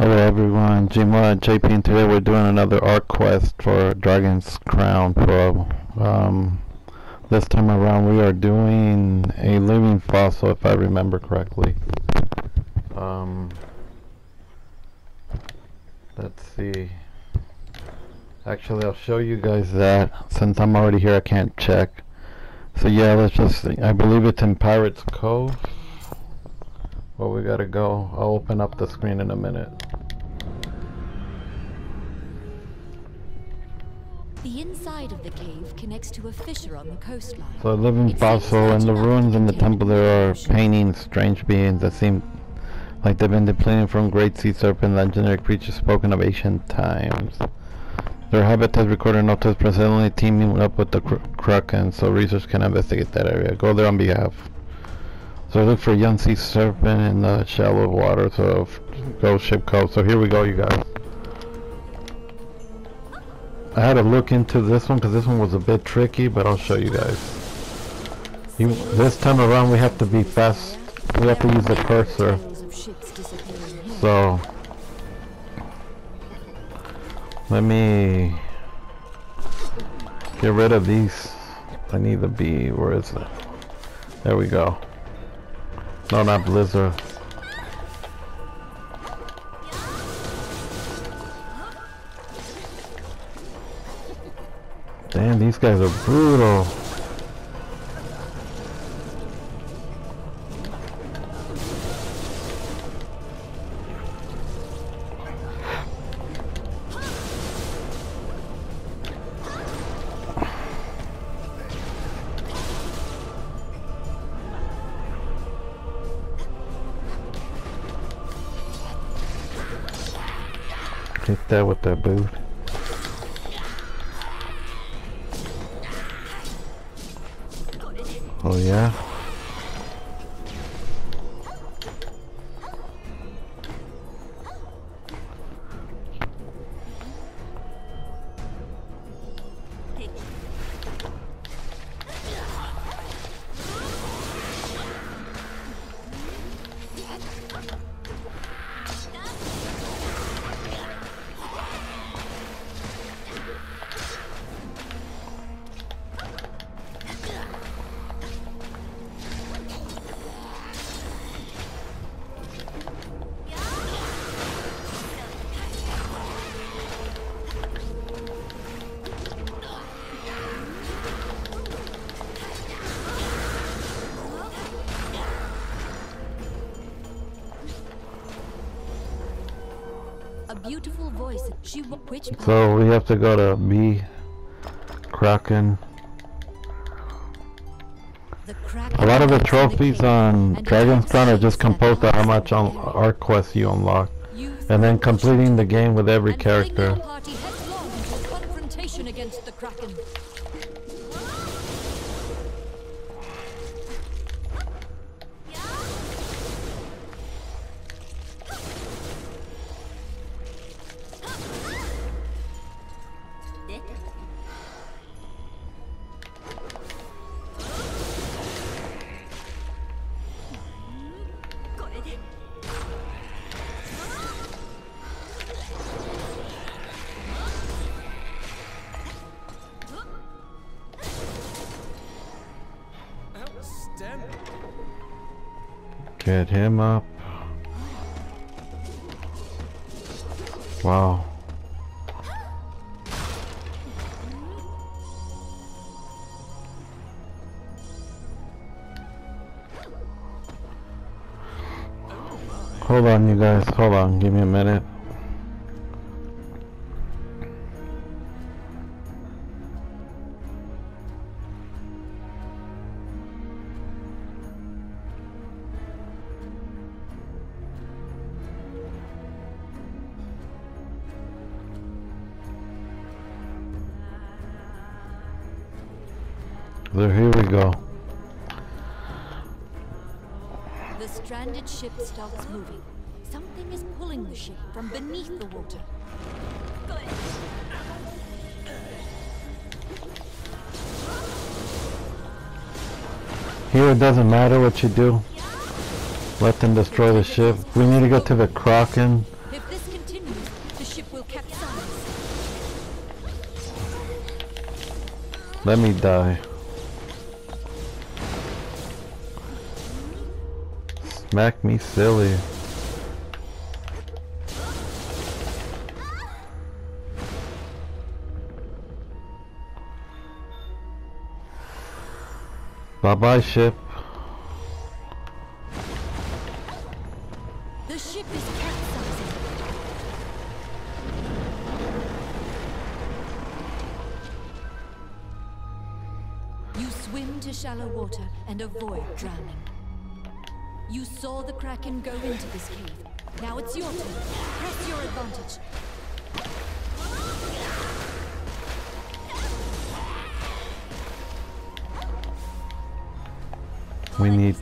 Hello everyone, GmoyaJP and today we're doing another art quest for Dragon's Crown Pro. Um, this time around we are doing a living fossil if I remember correctly. Um, let's see. Actually I'll show you guys that. Since I'm already here I can't check. So yeah, let's just. I believe it's in Pirates Cove. Well, we gotta go. I'll open up the screen in a minute. The inside of the cave connects to a fissure on the coastline. So, living It fossil seems in the ruins in the temple there are paintings, strange beings that seem like they've been depleted from great sea serpent, legendary creatures spoken of ancient times. Their habitats recorded notice presently teaming up with the Kraken, so research can investigate that area. Go there on behalf. So I look for young sea serpent in the shallow water, so f- go ship cove. So here we go, you guys. I had to look into this one because this one was a bit tricky, but I'll show you guys. You, this time around we have to be fast. We have to use the cursor. Of. So let me get rid of these. I need the B. Where is it? There we go. No, not Blizzard. Damn, these guys are brutal. Hit that with that boot. Oh yeah? So we have to go to B. Kraken. A lot of the trophies on Dragon's Crown are just composed of how much on art quests you unlock. And then completing the game with every character. Get him up. Wow. Hold on, you guys. Hold on. Give me a minute. There, here we go. The stranded ship starts moving. Something is pulling the ship from beneath the water. Here it doesn't matter what you do. Let them destroy the ship. We need to go to the Kraken. If this continues, the ship will capsize. Let me die. Smack me silly. Bye bye ship. The ship is capsizing. You swim to shallow water and avoid drowning. You saw the Kraken go into this cave. Now it's your turn. Press your advantage. We need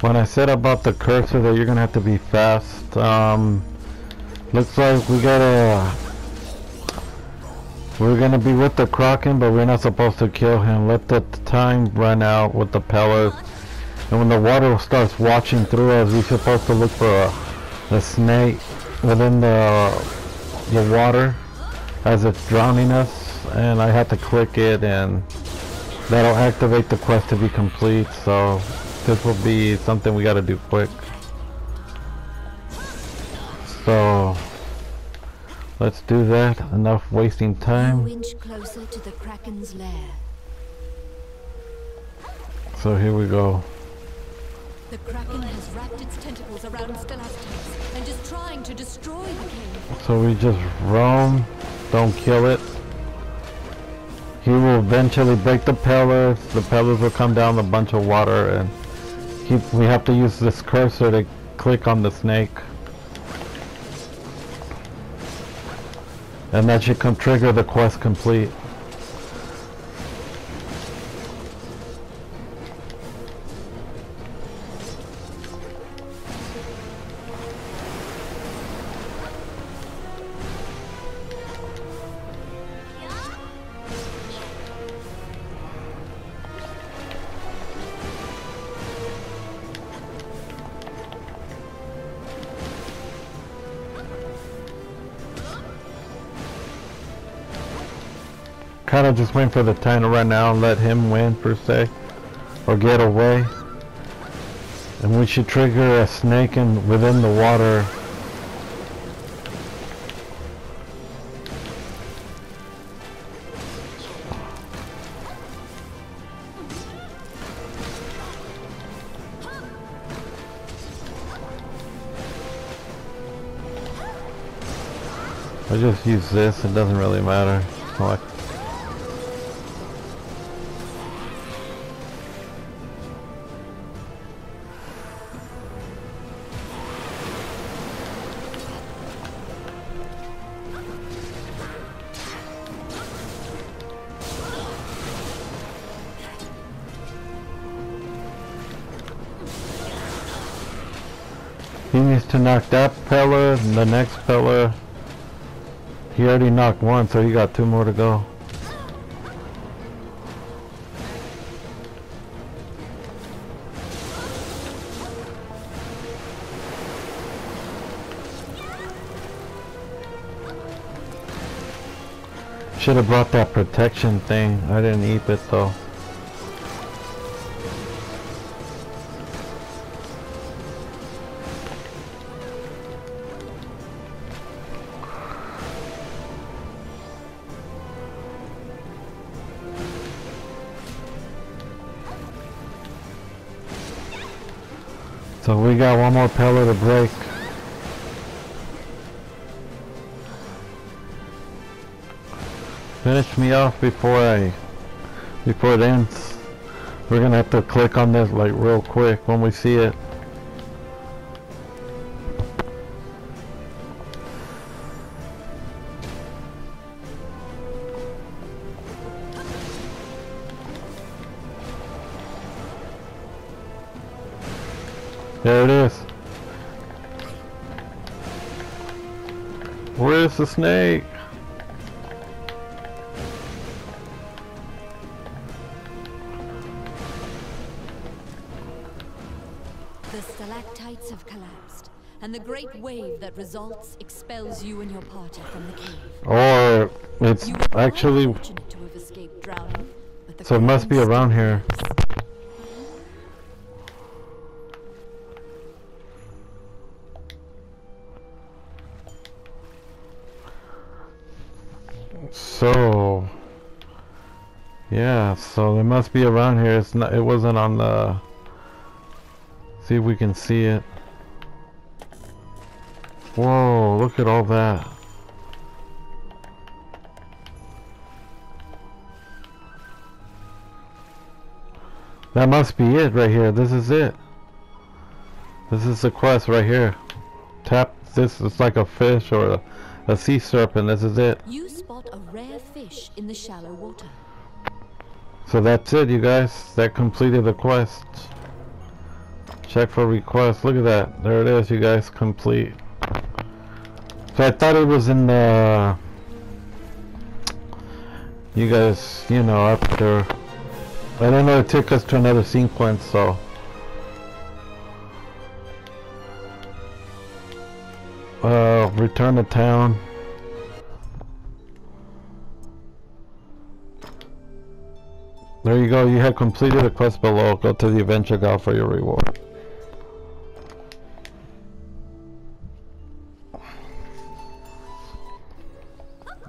When I said about the cursor that you're gonna have to be fast, um, looks like we gotta, we're gonna be with the Kraken, but we're not supposed to kill him. Let the time run out with the pellets. And when the water starts watching through us, we're supposed to look for a, a snake within the the water as it's drowning us. And I had to click it, and that'll activate the quest to be complete. So this will be something we got to do quick. So let's do that. Enough wasting time. inch closer to the Kraken's lair. So here we go. The Kraken has wrapped its tentacles around and is trying to destroy the cave. So we just roam, don't kill it. He will eventually break the pillars. The pillars will come down a bunch of water and he, we have to use this cursor to click on the snake. And that should come trigger the quest complete. Kind of just waiting for the time to run out and let him win per se. Or get away. And we should trigger a snake in within the water. I just use this, it doesn't really matter. He needs to knock that pillar and the next pillar. He already knocked one, so he got two more to go. Should have brought that protection thing. I didn't eat it though. So we got one more pillar to break. Finish me off before I, before it ends. We're gonna have to click on this like real quick when we see it. There it is. Where's the snake? The stalactites have collapsed, and the great wave that results expels you and your party from the cave. Or it's You were quite actually to have escaped drowning, but the so it must be around here. So yeah, so it must be around here. It's not. It wasn't on the. See if we can see it. Whoa! Look at all that. That must be it right here. This is it. This is the quest right here. Tap this. It's like a fish or a, a sea serpent. This is it. A rare fish in the shallow water. So that's it, you guys. That completed the quest. Check for request. Look at that. There it is, you guys. Complete. So I thought it was in the... You guys, you know, after... I don't know, it took us to another sequence, so... Uh, return to town. There you go, you have completed the quest below. Go to the adventure guide for your reward.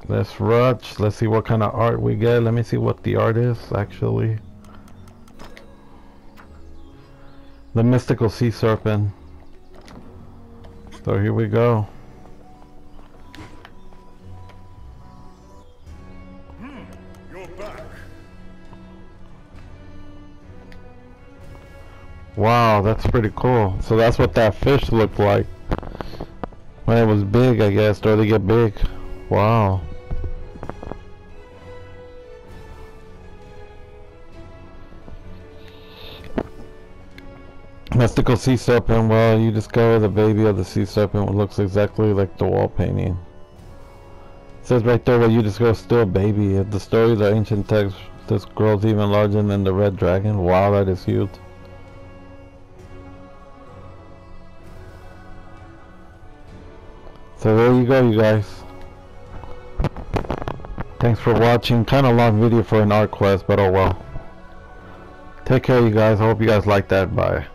Let's rush. Let's see what kind of art we get. Let me see what the art is, actually. The mystical sea serpent. So here we go. Wow, that's pretty cool. So that's what that fish looked like. When it was big, I guess. Or they get big. Wow. Mystical sea serpent. Well, you discover the baby of the sea serpent looks exactly like the wall painting. It says right there, well, you discover still a baby. The story of the ancient text, this grows even larger than the red dragon. Wow, that is huge. So there you go, you guys. Thanks for watching. Kind of long video for an art quest, but oh well. Take care, you guys. I hope you guys like that. Bye.